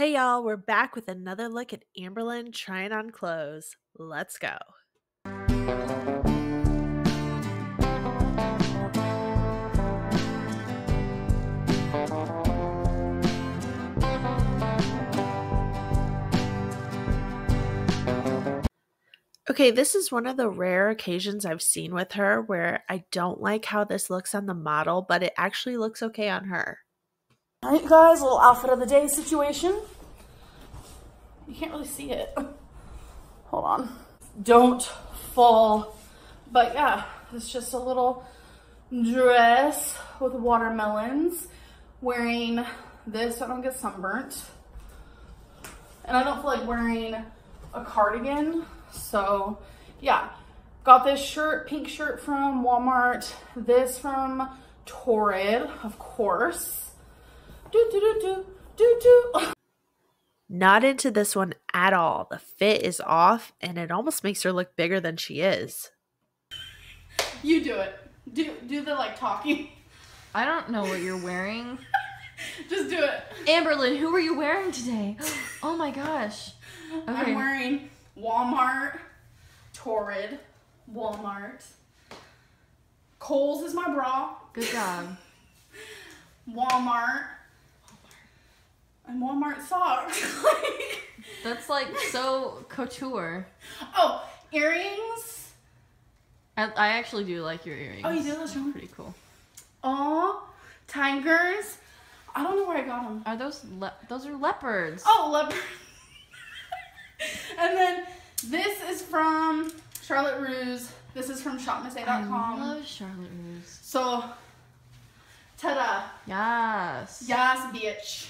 Hey y'all, we're back with another look at Amberlynn trying on clothes. Let's go. Okay, this is one of the rare occasions I've seen with her where I don't like how this looks on the model, but it actually looks okay on her. All right, guys, little outfit of the day situation. You can't really see it. Hold on. Don't fall. But yeah, it's just a little dress with watermelons. Wearing this so I don't get sunburnt. And I don't feel like wearing a cardigan. So yeah, got this shirt, pink shirt from Walmart. This from Torrid, of course. Do, do, do, do, do, do. Not into this one at all. The fit is off and it almost makes her look bigger than she is. You do it. Do do the like talking. I don't know what you're wearing. Just do it. Amberlynn, who are you wearing today? Oh my gosh. Okay. I'm wearing Walmart, Torrid, Walmart. Kohl's is my bra. Good job. Walmart and Walmart socks. That's like so couture. Oh, earrings. I, I actually do like your earrings. Oh, you do? Those pretty cool. Oh, tigers. I don't know where I got them. Are those le- those are leopards? Oh, leopard. and then this is from Charlotte Russe. This is from ShopMissA.com. I love Charlotte Russe. So, ta-da. Yes. Yes, bitch.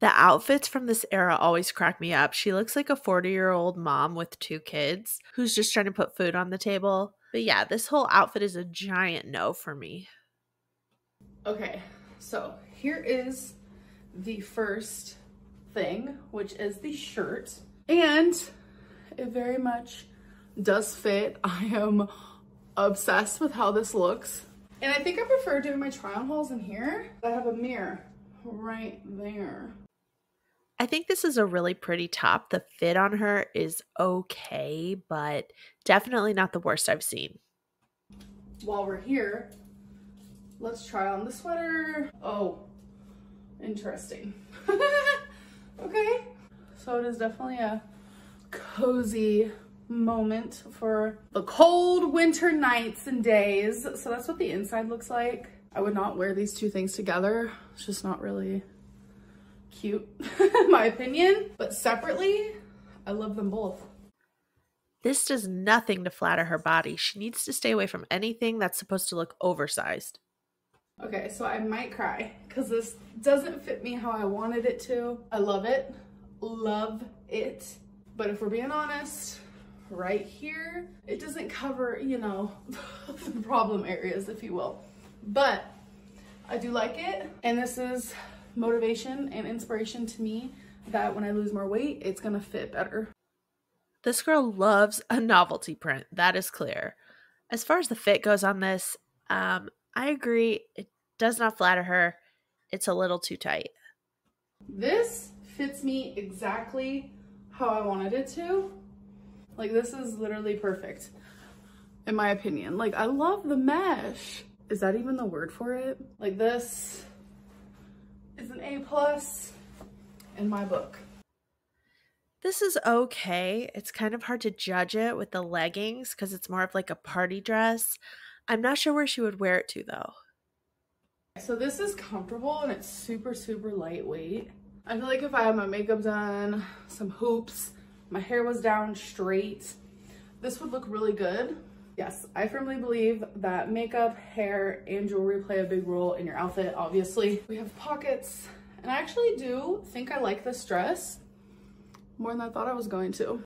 The outfits from this era always crack me up. She looks like a 40 year old mom with two kids who's just trying to put food on the table. But yeah, this whole outfit is a giant no for me. Okay, so here is the first thing, which is the shirt. And it very much does fit. I am obsessed with how this looks. And I think I prefer doing my try on hauls in here. I have a mirror right there. I think this is a really pretty top. The fit on her is okay, but definitely not the worst I've seen. While we're here, let's try on the sweater. Oh, interesting. okay. So it is definitely a cozy moment for the cold winter nights and days. So that's what the inside looks like. I would not wear these two things together. It's just not really cute, in my opinion. But separately, I love them both. This does nothing to flatter her body. She needs to stay away from anything that's supposed to look oversized. Okay, so I might cry because this doesn't fit me how I wanted it to. I love it. Love it. But if we're being honest, right here, it doesn't cover, you know, the problem areas, if you will. But I do like it. And this is motivation and inspiration to me that when I lose more weight, it's gonna fit better. This girl loves a novelty print, that is clear. As far as the fit goes on this, um, I agree. It does not flatter her. It's a little too tight. This fits me exactly how I wanted it to. Like this is literally perfect in my opinion. Like I love the mesh. Is that even the word for it? Like this is an A plus in my book. This is okay. It's kind of hard to judge it with the leggings because it's more of like a party dress. I'm not sure where she would wear it to though. So this is comfortable and it's super, super lightweight. I feel like if I had my makeup done, some hoops, my hair was down straight, this would look really good. Yes, I firmly believe that makeup, hair, and jewelry play a big role in your outfit, obviously. We have pockets, and I actually do think I like this dress more than I thought I was going to.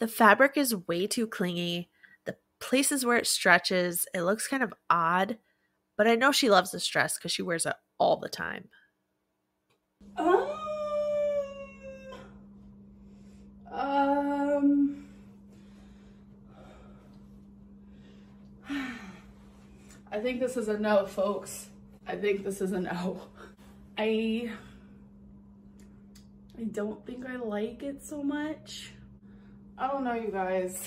The fabric is way too clingy. The places where it stretches, it looks kind of odd, but I know she loves this dress because she wears it all the time. Um, um, I think this is a no, folks. I think this is a no. I I don't think I like it so much. I don't know, you guys.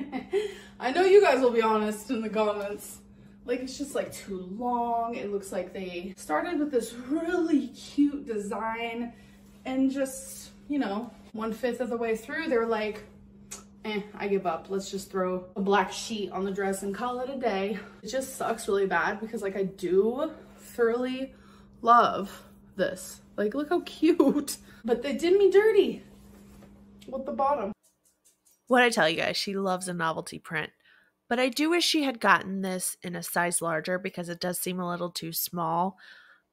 I know you guys will be honest in the comments. Like, it's just like too long. It looks like they started with this really cute design and just, you know, one fifth of the way through, they were like, eh, I give up. Let's just throw a black sheet on the dress and call it a day. It just sucks really bad because like I do thoroughly love this. Like, look how cute. But they did me dirty with the bottom. What I tell you guys, she loves a novelty print. But I do wish she had gotten this in a size larger because it does seem a little too small.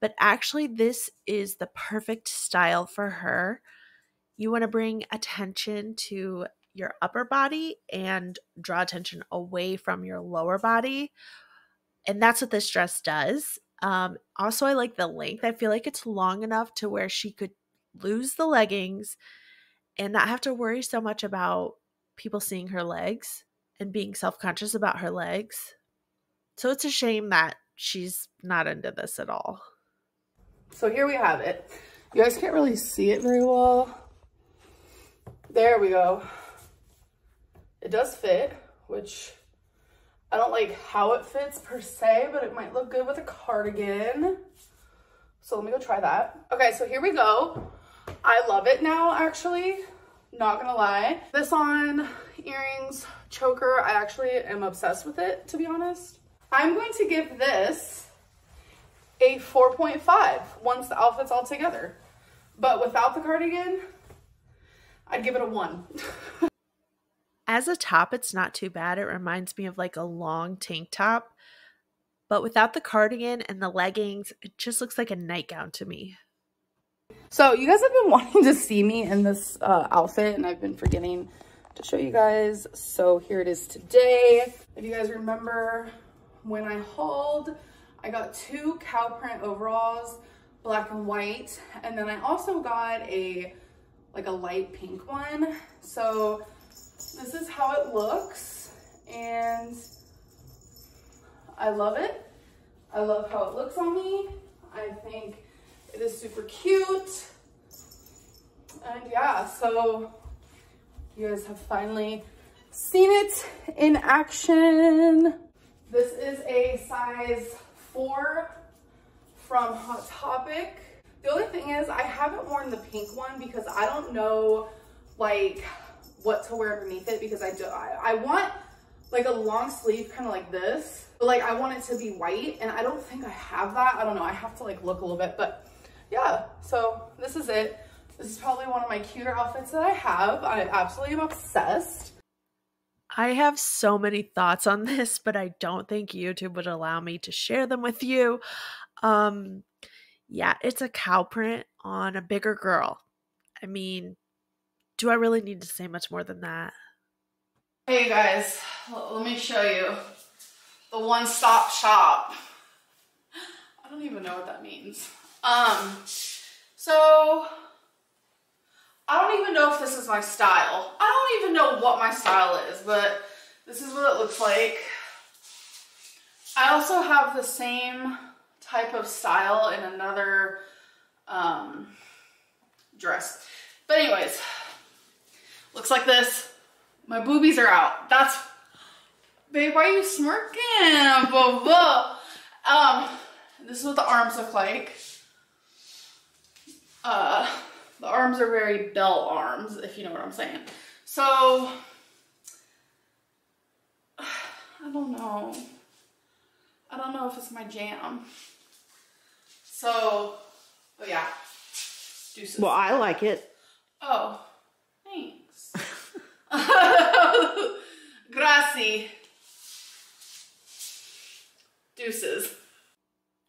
But actually, this is the perfect style for her. You want to bring attention to your upper body and draw attention away from your lower body. And that's what this dress does. Um, also, I like the length. I feel like it's long enough to where she could lose the leggings and not have to worry so much about people seeing her legs and being self conscious about her legs. So it's a shame that she's not into this at all. So here we have it. You guys can't really see it very well. There we go. It does fit, which I don't like how it fits per se, but it might look good with a cardigan. So let me go try that. Okay, so here we go. I love it now, actually. Not gonna lie. This on, earrings, choker, I actually am obsessed with it, to be honest. I'm going to give this a 4.5 once the outfit's all together. But without the cardigan, I'd give it a one. As a top, it's not too bad. It reminds me of like a long tank top. But without the cardigan and the leggings, it just looks like a nightgown to me. So you guys have been wanting to see me in this uh, outfit and I've been forgetting to show you guys. So here it is today. If you guys remember when I hauled, I got two cow print overalls, black and white. And then I also got a, like a light pink one. So this is how it looks and I love it. I love how it looks on me. I think it is super cute. And yeah, so you guys have finally seen it in action. This is a size four from Hot Topic. The only thing is I haven't worn the pink one because I don't know like what to wear underneath it because I do, I, I want like a long sleeve kind of like this, but like I want it to be white and I don't think I have that. I don't know. I have to like look a little bit, but yeah, so this is it. This is probably one of my cuter outfits that I have. I absolutely am obsessed. I have so many thoughts on this, but I don't think YouTube would allow me to share them with you. Um yeah, it's a cow print on a bigger girl. I mean, do I really need to say much more than that? Hey guys, let me show you the one-stop shop. I don't even know what that means. Um, so I don't even know if this is my style. I don't even know what my style is, but this is what it looks like. I also have the same type of style in another um, dress. But anyways, looks like this. My boobies are out. That's, babe, why are you smirking? Blah, blah. Um, this is what the arms look like. Uh, the arms are very bell arms, if you know what I'm saying. So, I don't know. I don't know if it's my jam. So, but yeah. Deuces. Well, I like it. Oh, Deuces.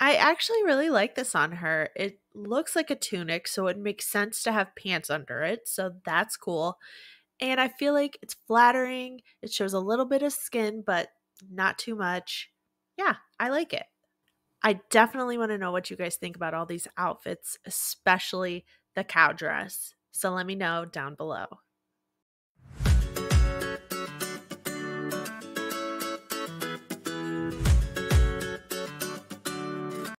I actually really like this on her. It looks like a tunic, so it makes sense to have pants under it. So that's cool. And I feel like it's flattering. It shows a little bit of skin, but not too much. Yeah, I like it. I definitely want to know what you guys think about all these outfits, especially the cow dress. So let me know down below.